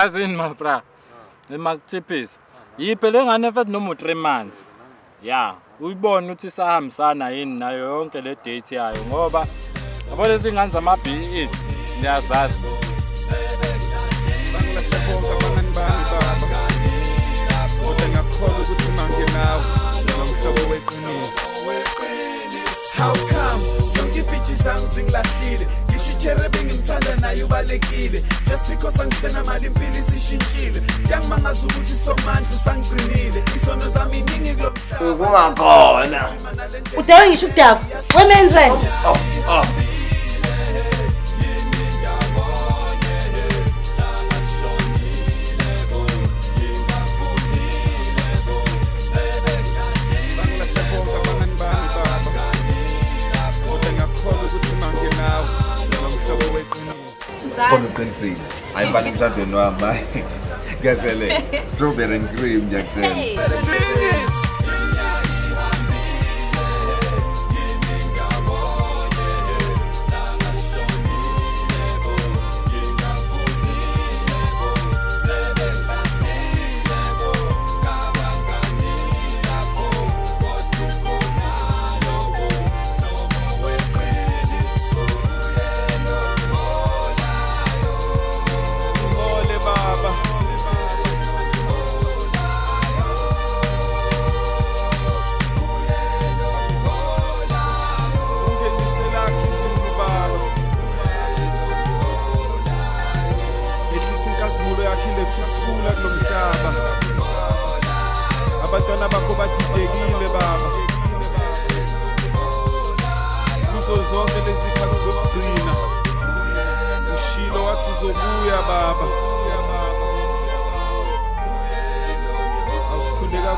azini my bra. Ah. Emakuthiphisa yiphe le ngane mfethu noma u3 months? Ya uyibone ukuthi sahambisana yini nayo yonke le date yayo ngoba yabo lezi ngane zamabhi niyazazi. Ngakukholwa ukuthi manginawe nomhlobo weqiniso How come? Zonke ibhiji zami zingilahlile ngisho ichere bengimthanda naye ubalekile. Just because angisenamali impilo isishintshile. Kuyangimangaza ukuthi somandla usangigcinile izono zami iningi kulo mhlaba. Ukungakhona. Udawe ngisho ukudakwa women's rand bangilahle khona uqinisile ayibani emshadweni wami hayi ngiyashele strawberry and cream ngiyakutshela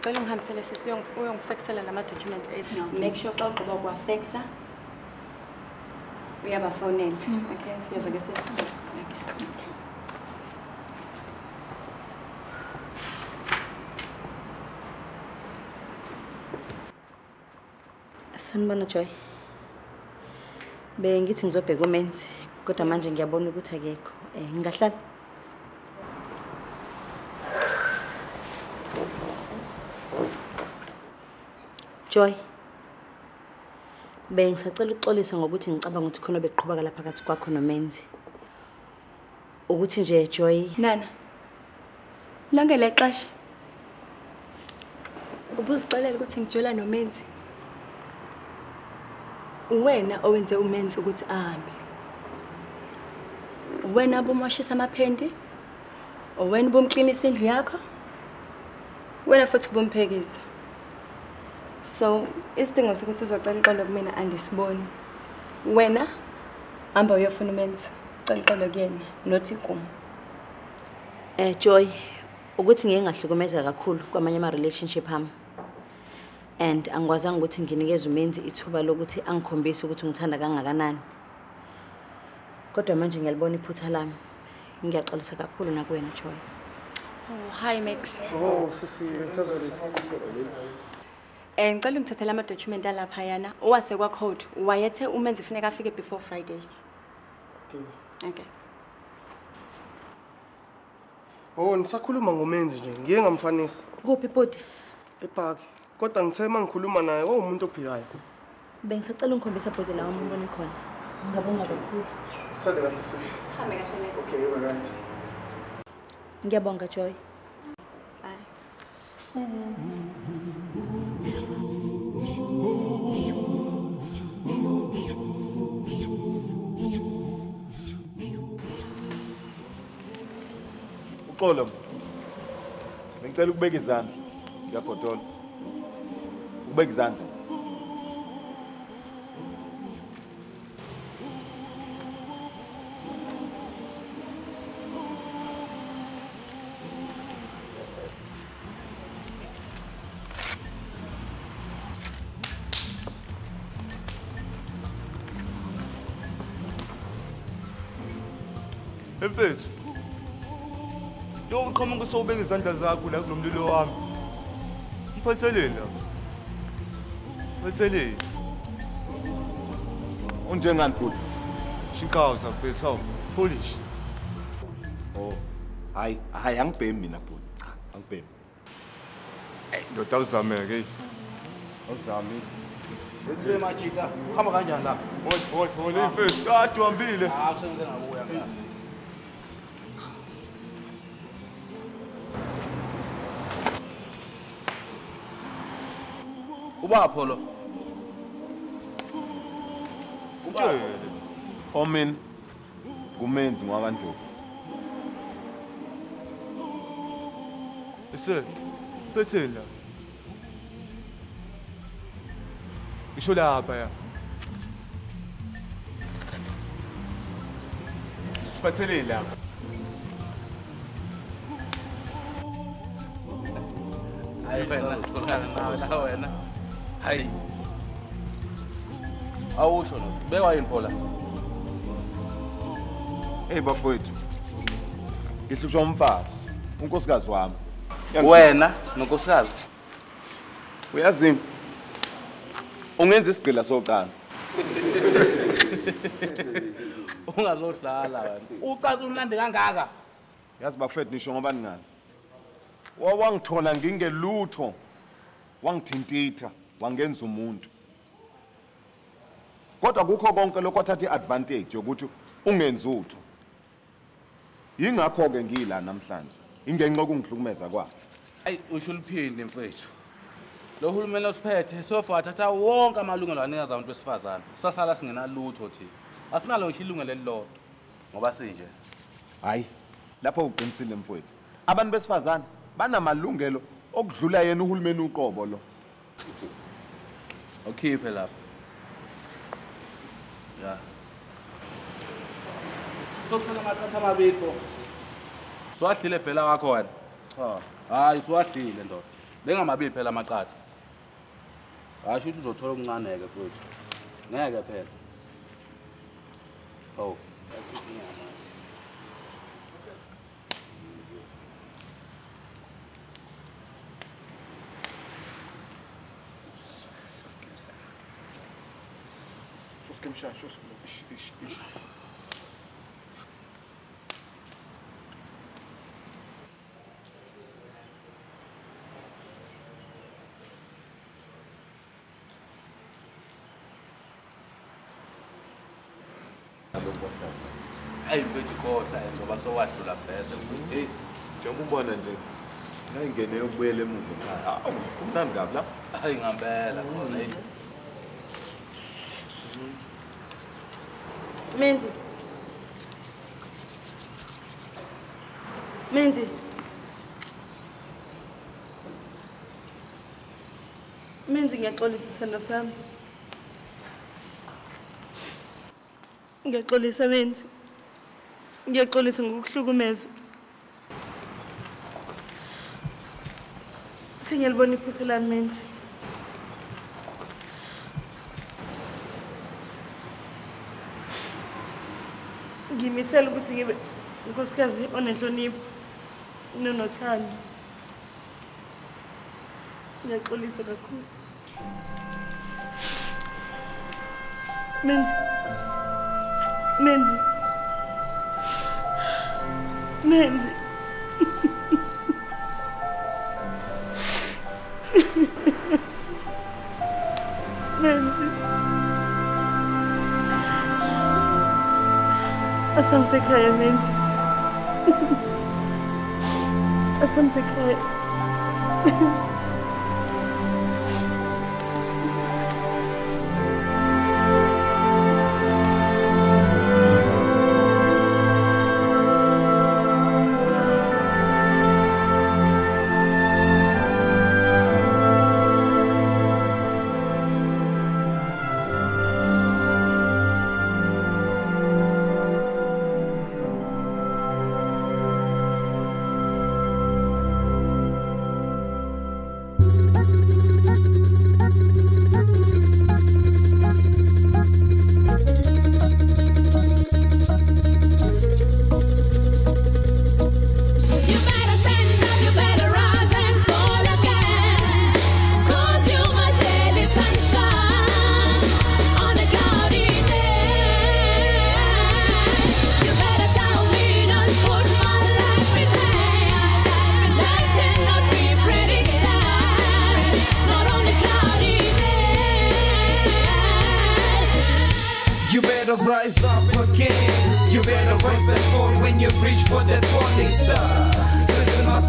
ngicela ungihambisele sisi uyong- uyongifekisela lama document ethu. make sure xa ugqiba ukuwafeksa uyabafonela okay? Uyaveke sesi? Okay. Sanibona joy. Bengithi ngizobheka umenzi kodwa manje ngiyabona ukuthi akekho. Um ngingahlala. Joy bengisacela ukuxolisa ngokuthi ngicabanga ukuthi khona beqhubeka lapha phakathi kwakho nomenzi ukuthi nje joy Nana. Lonke lexesha. Ubuzixelela ukuthi ngijola nomenzi. Wena owenze umenzi ukuthi ahambe. Wena obumoshisa amaphendi. Wena ubumklinisa indlu yakho. Wena futhi ubumphekisa. So, isidingo sokuthi uzocela uxolo kumina andisiboni. Wena hamba uyofuna umenzi. Cela uxolo kuyena, nothi kum. eh joy ukuthi ngeke ngahlukumeza kakhulu kwamanye ama-relationship ami and angikwazanga ukuthi nginikeze umenzi ithuba lokuthi angikhombise ukuthi ngithanda kangakanani kodwa manje ngiyalibona iphutha lami ngiyaxolisa kakhulu nakuwena joy Oh, hi Max. Oh, sisi, ngisazolisa. Eh ngicela ungithathele ama document alapha yana. Owase kwa code. Wayethe umenzi funeka afike before Friday. Okay. Okay. Oh, nisakhuluma ngomenzi nje. Ngiye ngamfanisa kuphi bhuti epark. Kodwa ngithe mangikhuluma naye wawumuntu ophikayo. bengisacela ungikhombisa bhuti lawa umbone khona ngabonga kakhulu Sale kahle sisi. Hambe kahle Max. Okay, you're right. ngiyabonga joy Bye. Uxolo bengicela ukubeka izandla. Ngiyabhotola ukubeka izandla emfethu yo uqhamuka sowubeka izandla zakho la kunomlilo wami mphatheleni la mphatheleni unjengani bhuti shinkaza mfethu hawu polish oh hayi hayi angibhemi mina bhuti cha angibhemi ndoda awuzameke eyi awuzami Sematshisa, uhamba kanjani lapha? Hoi, hoi, hoi, mfethu kade uhambile Ah, sengize ngabuya kahle. Kuba Apollo. Kuba. Omen kumenzi ngwakandlovu. Ese phetheni la. Isho lapha ya. Siphatheleni lapha. Hayi wena, wena. Hayi. Awusho lo. Bekwa yini phola? hey bafowethu ngihlushwa umfazi unkosikazi wami Wena nonkosikazi. uyazini ungenza isigqila socansi Ungazodlala wena. Ucaca umlande kangaka. yazi bafowethu nisho ngoba ningazi Wa- wangithola ngingelutho wangithintitha wangenza umuntu kodwa kukho konke lokho wathatha i-advantage yokuthi ungenzi utho yingakho-ke ngiyila namhlanje ingenxa yokungihlukumeza kwakhe Ayi usho uliphinde mfethu. Lo hulumeni osiphethe sofa wathatha wonke amalungelo anika abantu besifazane. Sasala singenalutho thina. Asinalo ngisho ilungelo elilodwa. Ngoba sinje. hayi lapho uqinisile mfowethu abantu besifazane banamalungelo okudlula yena uhulumeni uqobo lo Ukhiphe lapha. Ya. Sokusela amathatha amabiko. Siwadlile vela wakho wena. cha Hayi siwadlile ndoda. Bengamabili phela amaqatha. Hayi ukuthi uzothola okuncane ke futhi. Ngeke phela. Oh. mshasho ish ish ish ayi mfethu kodwa ngoba sowadlula vese ukuthi njengoba ubona nje ngayingene yobuyela emuva ekhaya awu kumnandi kabi la hayi ngempela khona Menzi. Menzi. Menzi ngiyaxolisa isithando sami. Ngiyaxolisa Menzi. Ngiyaxolisa ngokuhlukumeza. Sengiyalibona iphutha lami Menzi. Ngimisela ukuthi ngibe unkosikazi onenhlonipho nonothando ngiyaxolisa kakhulu. Menzi menzi menzi. Asamsekhaya menzi asamsekhaya better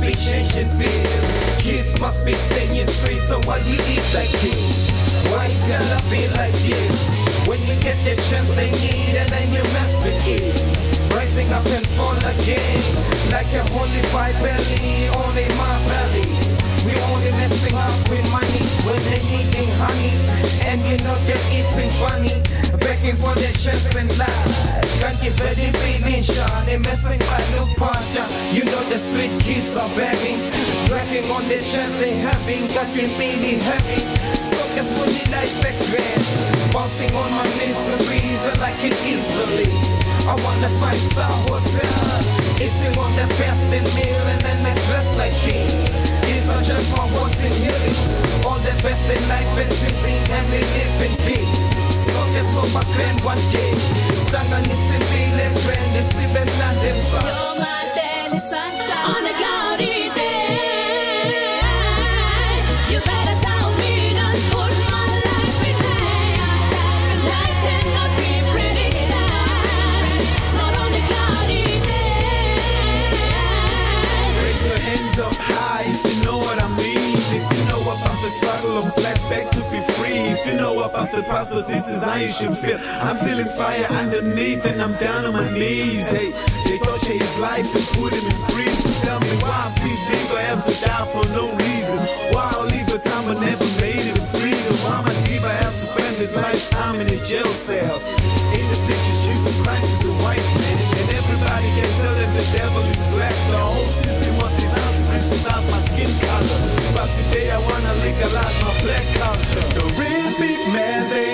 be changing fields. Kids must be staying straight so while you eat like kings. Why it's gotta be like this? When you get the chance they need and then you mess with it. Rising up and fall again. Like a holy Bible on in my valley. We only messing up with money when they eating honey. And you know they're eating bunny. Begging for their chance in life. Can't give any feeling shot. They messing by no partner. You know the streets kids are begging. Dragging on their chance they having. Got them really heavy. So just put it like back grand. Bouncing on my miseries. I like it easily. I want a five star hotel. Eating on the best in meal and then I dress like king. Just my words in should feel. I'm feeling fire underneath and I'm down on my knees. Hey, they torture his life and put him in prison. Tell me why Steve Biko have to die for no reason. Why I'll leave a time but never made it freedom. Why my diva have to spend his lifetime in a jail cell. In the pictures, Jesus Christ is a white man. And everybody can tell that the devil is black. The whole system was designed to criticize my skin color. But today I wanna legalize my black culture. The real big men, they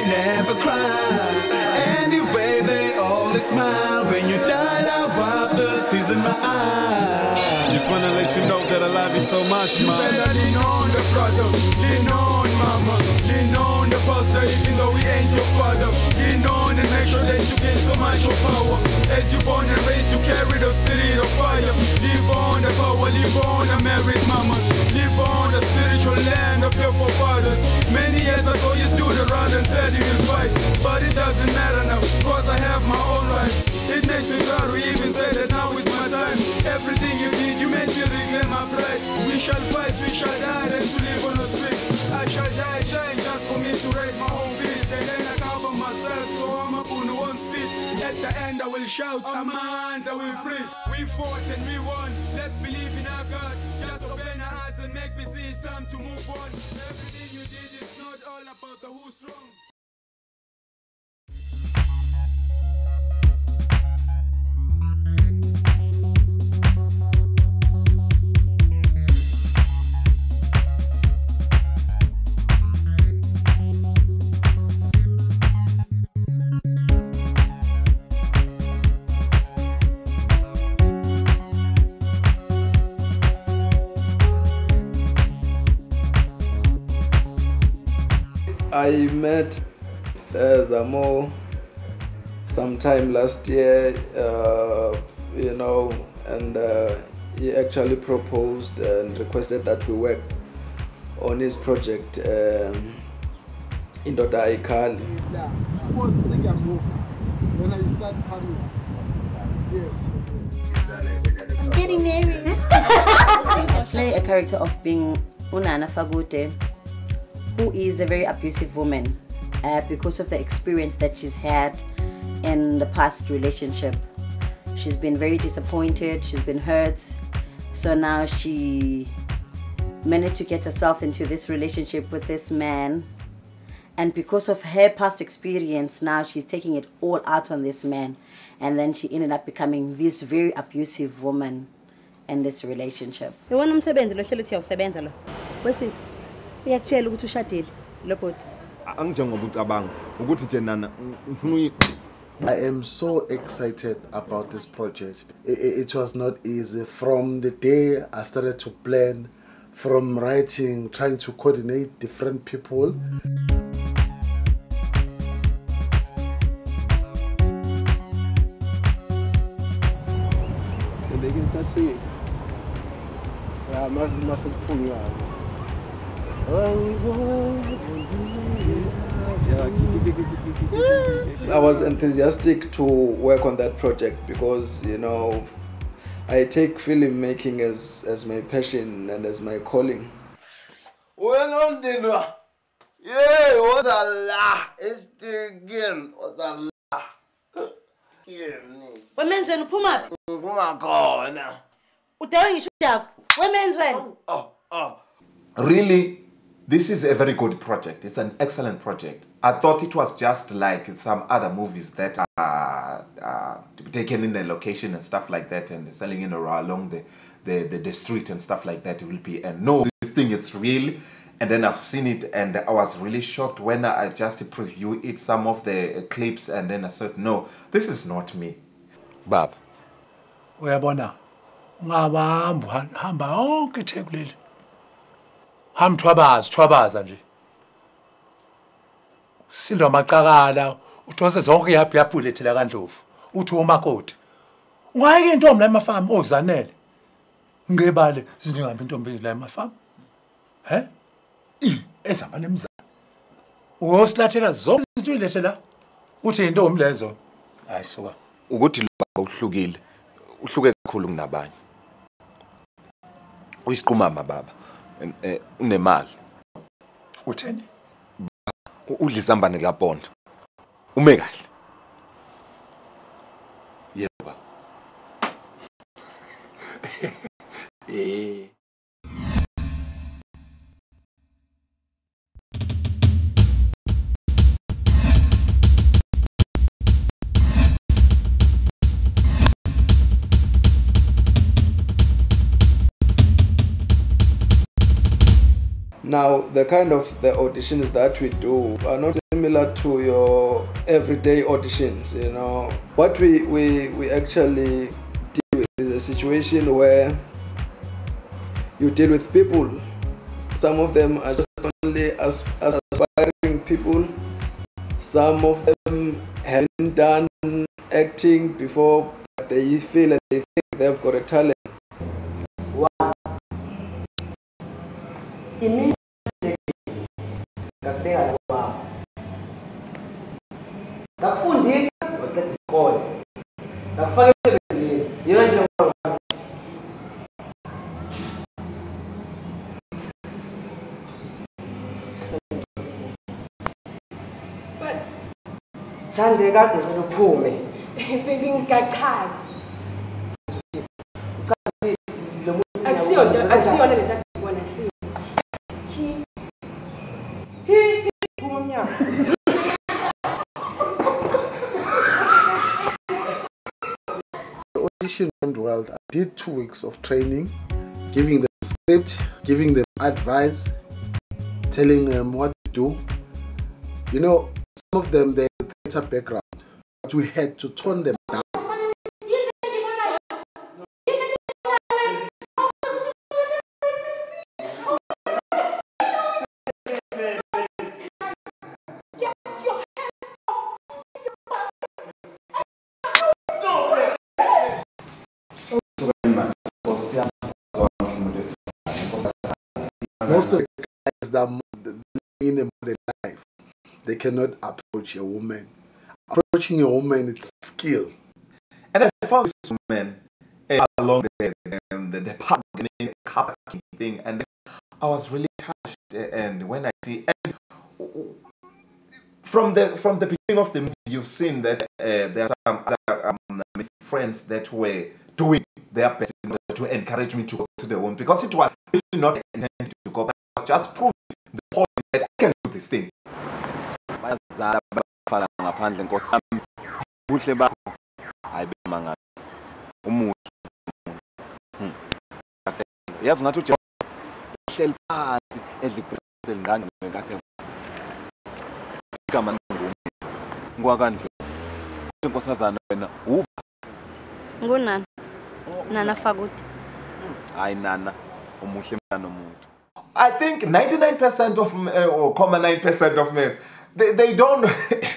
you know that I love you so much, You man. better lean on the brother, lean on mama, lean on the pastor, even though we ain't your father. Lean on and make sure that you gain so much of power. As you born and raised to carry the spirit of fire. Live on the power, live on the married mamas. Live on the spiritual land of your forefathers. Many years ago you stood around and said you will fight. But it doesn't shall fight, we shall die, and to live on the street. I shall die trying just for me to raise my own fist. And then I cover myself, so I'm up on one speed. At the end, I will shout, Amanda, we free. We fought and we won. Let's believe in our God. Just open our eyes and make me see it's time to move on. Everything you did is not all about the who's strong. I met uh, Zamo sometime last year, uh, you know, and uh, he actually proposed and requested that we work on his project, um, Indoda Ayikhali. When I. I'm getting married. Play a character of being Unana Fagute, who is a very abusive woman uh, because of the experience that she's had in the past relationship. She's been very disappointed, she's been hurt. So now she managed to get herself into this relationship with this man. And because of her past experience, now she's taking it all out on this man. And then she ended up becoming this very abusive woman in this relationship. iwona umsebenzi lo uyakutshela ukuthi ushadile lo bhodi angijengoba ucabanga ukuthi nje nana ngifuna I am so excited about this project. I- I- It was not easy. From the day I started to plan, from writing, trying to coordinate different people. Ndeke ngithathile. Ya mase mase kuphunywa. I was enthusiastic to work on that project because you know I take filmmaking as as my passion and as my calling. Wena undinwa. Yey, woza la esitikin, woza la. Yini? wemenzi wena uphuma phi Ngiphuma khona. udawe ngisho udaba wemenzi wena Oh, oh. Really, this is a very good project. It's an excellent project. I thought it was just like some other movies that are uh, taken in a location and stuff like that, and they're selling it around along the, the, the, the street and stuff like that. It will be, and no, this thing is real. And then I've seen it, and I was really shocked when I just preview it, some of the clips, and then I said, no, this is not me. baba uyabona ungabamba uha- hamba yonke ithekuleli hamba thwabaza thwabaza nje. Sindwa amaqakala udose zonke iyabhu yabhu lethela kandlovu. Uthi umakoti ungayike intombi la emafamu ozanele. Ngebale ziningambi intombi la emafamu he? I, ezihamba nemzana uyosilathela zonke izinto uyilethe la uthi yintombi lezo? Hayi suka. Ukuthi lo baba uhlukile uhluke kakhulu kunabanye. Uyisiqumama baba. em- eh, unemali. Utheni? Udla isambane likaponda ume kahle. Yebo baba. Eh. Now, the kind of the auditions that we do are not similar to your everyday auditions. You know, what we we, we actually deal with is a situation where you deal with people. Some of them are just only as, as aspiring people. Some of them haven't done acting before, but they feel and they think they've got a talent. ngakubeka kwabo ngakufundisa waqeda isikole ngakufaka emsebenzini. Yona nje thandeka ngicela uphume. Baby muntu akusiyona uyakwenza akusiyona kanjani? le Well. I did two weeks of training, giving them script, giving them advice, telling them what to do. You know, some of them they have a theatre background, but we had to turn them Most of the guys that in a modern life, they cannot approach a woman. Approaching a woman, it's skill. And I found this woman eh, along the, um, the, the the thing, and I was really touched. eh, And when I see, and from the from the beginning of the movie, you've seen that uh, there are some other um, friends that were doing their best in to encourage me to go to the woman because it was really not intended to go, but it was just proving the point that I can do this thing. bayazala bafala ngaphandle nkosi yami. Ubuhle bakho. Hayi bemangalisi umuhle. Hmm. yazi ngathi uje uhleli phansi edla ibreakfast elingane ngekathi igama ngumezi ngwakandlo inkosazana wena uba ngunani? Nana Nana, umuhle. I think 99% of men, eh, or comma 9% of men they, they don't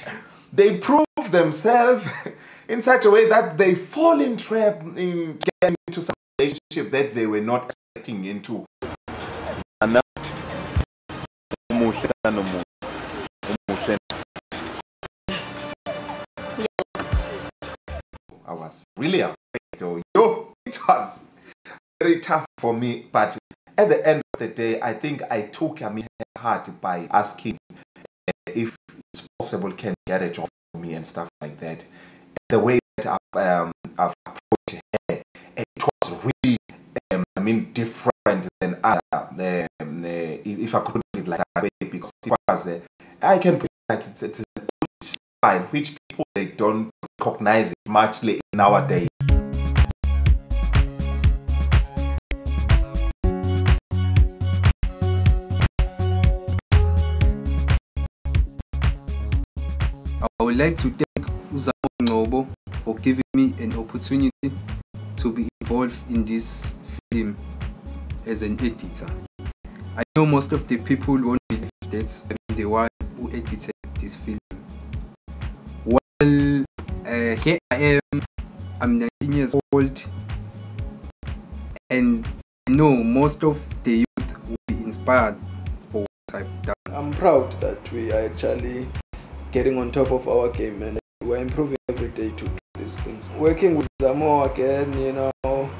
they prove themselves in such a way that they fall in trap in getting into some relationship that they were not getting into. I was really was very tough for me. But at the end of the day, I think I took I mean, her heart by asking uh, if it's possible can get a job for me and stuff like that. The way that I've, um, I've approached her, it was really, um, I mean, different than other. Um, uh, if I could put it like that way, because it was, uh, I can put it like it's, it's an style which people they don't recognize it much nowadays. Like to thank Uzamo Ngobo for giving me an opportunity to be involved in this film as an editor. I know most of the people won't believe that I'm the one who edited this film. Well, uh, here I am, I'm 19 years old, and I know most of the youth will be inspired for what I've done. I'm proud that we are actually getting on top of our game and we're improving every day to these things. Working with Zamo again, you know, uh,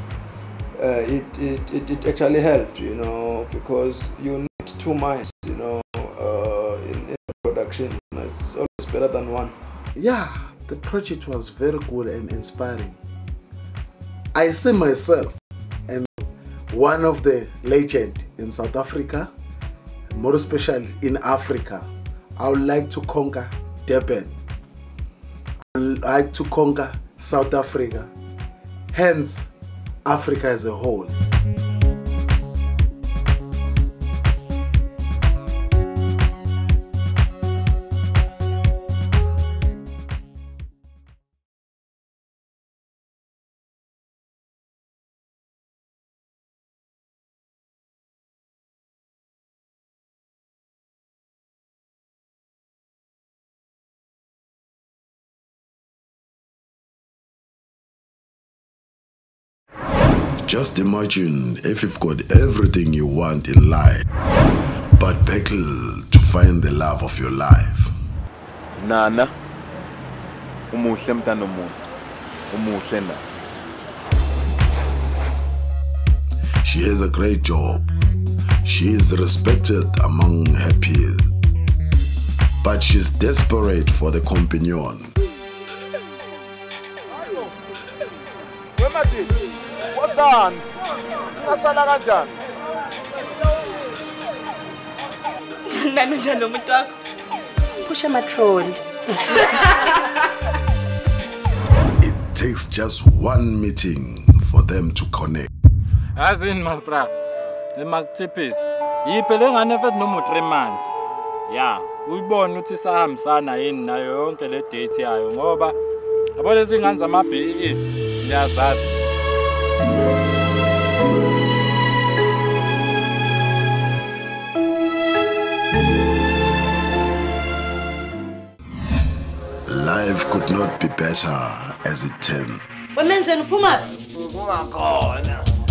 it, it, it, it actually helped, you know, because you need two minds, you know, uh, in, in production. It's always better than one. Yeah, the project was very good and inspiring. I see myself and one of the legend in South Africa, more especially in Africa. I would like to conquer Durban. I would like to conquer South Africa. Hence, Africa as a whole. Just imagine if you've got everything you want in life, but battle to find the love of your life. nana umuhle mntana omuntu umuhle na She has a great job. She is respected among her peers. But she's desperate for the companion. Wemathi wozani ungasala kanjani nani njani nomuntu wakho kusha amatroli It takes just one meeting for them to connect. yazini mabra emakuthipisi yiphe le ngane mfethu noma u-three months. Ya uyibone ukuthi isahambisana yini nayo yonke le date yayo ngoba yabo lezi ngane zama-be niyazazi Life could not be better as it turned. wemenzi wena uphumaphi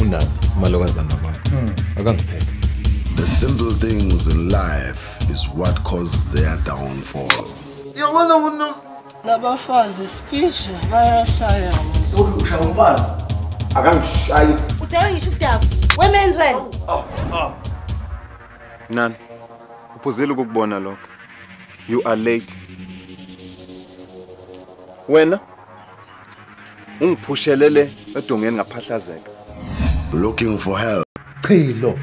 unani? Umalokazana wami. Hmm. Akangiphethe. The simple things in life is what caused their downfall. Yabona uno labafazi speech bayashaya. Ushaya umfazi akangishayi. Udala ngisho ukudaba wemenzi wena oh, oh. nani? Uphuzile ukukubona lokho. You are late wena ungiphushelele edongeni ngaphahlazeka. Looking for help. chilo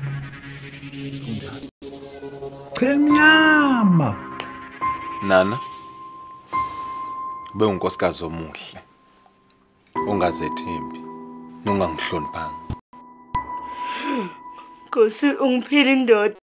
chemnyama nana ube unkosikazi omuhle ongazethembi nongangihloniphanga. Nkosi ungiphile indoda.